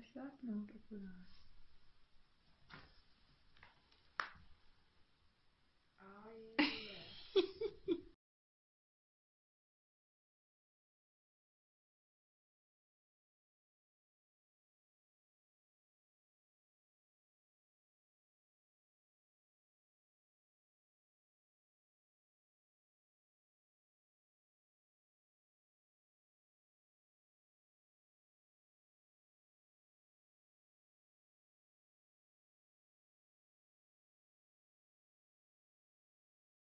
вся основа популярна.